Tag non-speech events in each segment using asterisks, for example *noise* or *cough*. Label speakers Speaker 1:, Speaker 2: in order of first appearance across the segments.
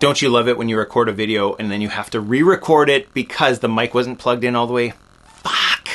Speaker 1: Don't you love it when you record a video and then you have to re-record it because the mic wasn't plugged in all the way? Fuck!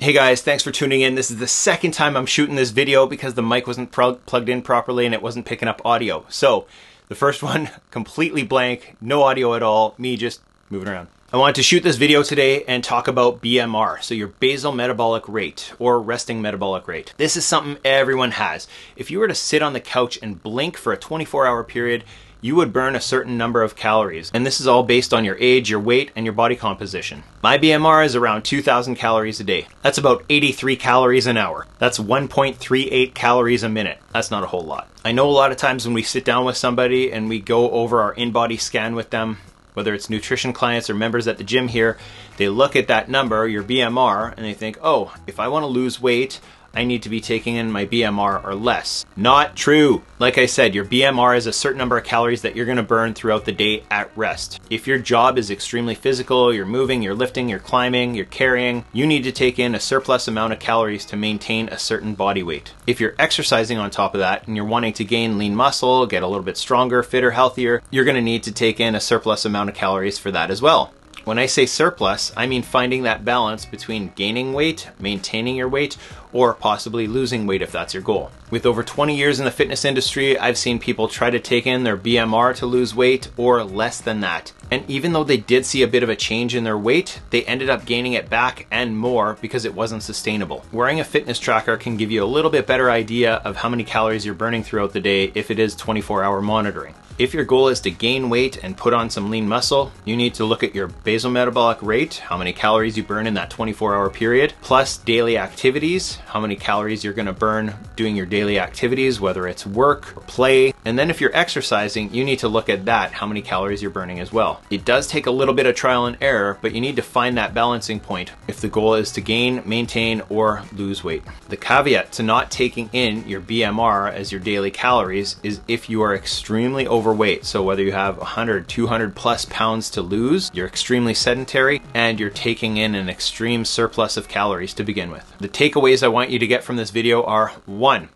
Speaker 1: Hey guys, thanks for tuning in. This is the second time I'm shooting this video because the mic wasn't plugged in properly and it wasn't picking up audio. So, the first *laughs* one, completely blank, no audio at all, me just moving around. I wanted to shoot this video today and talk about BMR, so your basal metabolic rate or resting metabolic rate. This is something everyone has. If you were to sit on the couch and blink for a 24 hour period, you would burn a certain number of calories. And this is all based on your age, your weight, and your body composition. My BMR is around 2,000 calories a day. That's about 83 calories an hour. That's 1.38 calories a minute. That's not a whole lot. I know a lot of times when we sit down with somebody and we go over our InBody scan with them, whether it's nutrition clients or members at the gym here, they look at that number, your BMR, and they think, oh, if I want to lose weight, I need to be taking in my BMR or less. Not true. Like I said, your BMR is a certain number of calories that you're gonna burn throughout the day at rest. If your job is extremely physical, you're moving, you're lifting, you're climbing, you're carrying, you need to take in a surplus amount of calories to maintain a certain body weight. If you're exercising on top of that and you're wanting to gain lean muscle, get a little bit stronger, fitter, healthier, you're gonna need to take in a surplus amount of calories for that as well. When I say surplus, I mean finding that balance between gaining weight, maintaining your weight, or possibly losing weight if that's your goal. With over 20 years in the fitness industry, I've seen people try to take in their BMR to lose weight or less than that. And even though they did see a bit of a change in their weight, they ended up gaining it back and more because it wasn't sustainable. Wearing a fitness tracker can give you a little bit better idea of how many calories you're burning throughout the day if it is 24 hour monitoring. If your goal is to gain weight and put on some lean muscle, you need to look at your basal metabolic rate, how many calories you burn in that 24 hour period, plus daily activities, how many calories you're gonna burn doing your daily activities, whether it's work or play. And then if you're exercising, you need to look at that, how many calories you're burning as well. It does take a little bit of trial and error, but you need to find that balancing point if the goal is to gain, maintain, or lose weight. The caveat to not taking in your BMR as your daily calories is if you are extremely overweight. So whether you have 100, 200 plus pounds to lose, you're extremely sedentary, and you're taking in an extreme surplus of calories to begin with. The takeaways I want you to get from this video are one,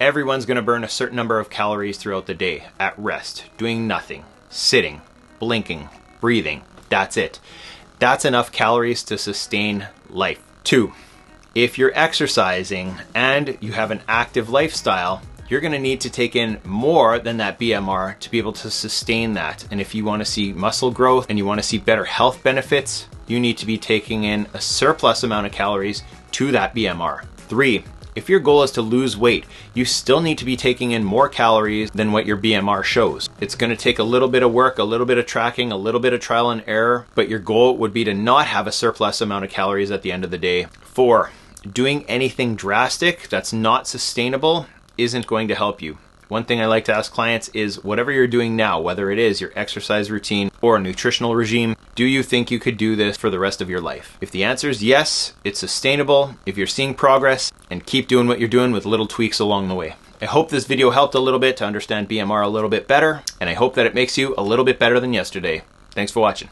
Speaker 1: everyone's gonna burn a certain number of calories throughout the day at rest, doing nothing, sitting, blinking, breathing. That's it. That's enough calories to sustain life. Two, if you're exercising and you have an active lifestyle, you're gonna need to take in more than that BMR to be able to sustain that. And if you wanna see muscle growth and you wanna see better health benefits, you need to be taking in a surplus amount of calories to that BMR. Three, if your goal is to lose weight, you still need to be taking in more calories than what your BMR shows. It's gonna take a little bit of work, a little bit of tracking, a little bit of trial and error, but your goal would be to not have a surplus amount of calories at the end of the day. Four, doing anything drastic that's not sustainable isn't going to help you. One thing I like to ask clients is whatever you're doing now, whether it is your exercise routine or a nutritional regime, do you think you could do this for the rest of your life? If the answer is yes, it's sustainable, if you're seeing progress, and keep doing what you're doing with little tweaks along the way. I hope this video helped a little bit to understand BMR a little bit better, and I hope that it makes you a little bit better than yesterday. Thanks for watching.